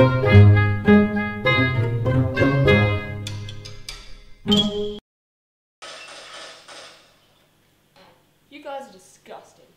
You guys are disgusting.